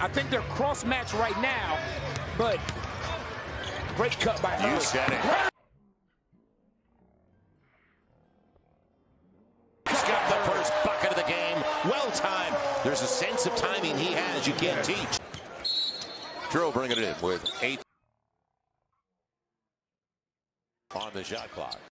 I think they're cross match right now, but great cut by You Hurd. said it. He's got the first bucket of the game. Well timed. There's a sense of timing he has you can't teach. Drew bringing it in with eight on the shot clock.